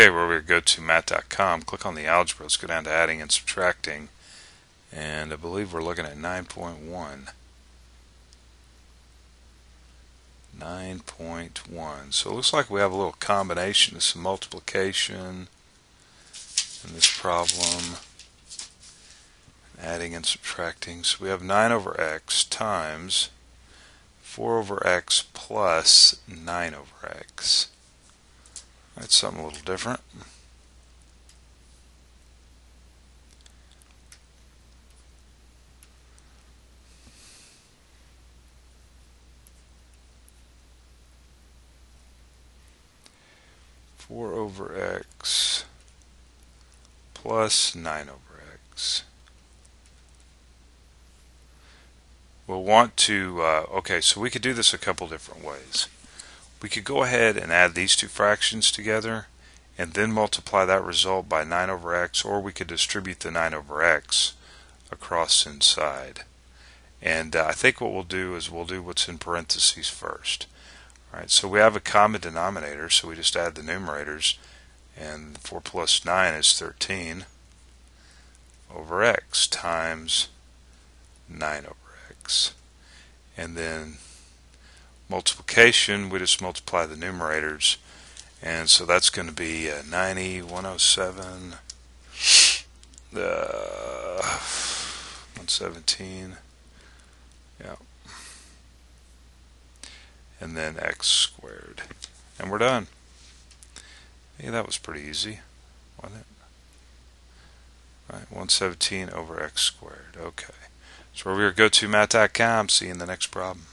Okay, where we gotomath.com, click on the algebra, let's go down to adding and subtracting, and I believe we're looking at 9.1. 9.1. So it looks like we have a little combination of some multiplication in this problem, adding and subtracting. So we have 9 over x times 4 over x plus 9 over x. That's something a little different. Four over x plus nine over x. We'll want to, uh, okay, so we could do this a couple different ways we could go ahead and add these two fractions together and then multiply that result by 9 over x or we could distribute the 9 over x across inside. And uh, I think what we'll do is we'll do what's in parentheses first. Alright so we have a common denominator so we just add the numerators and 4 plus 9 is 13 over x times 9 over x. And then multiplication, we just multiply the numerators. And so that's going to be uh, 90, 107, uh, 117, yeah. And then x squared. And we're done. Hey, that was pretty easy, wasn't it? Right, 117 over x squared. Okay. So we're going to gotomath.com. See you in the next problem.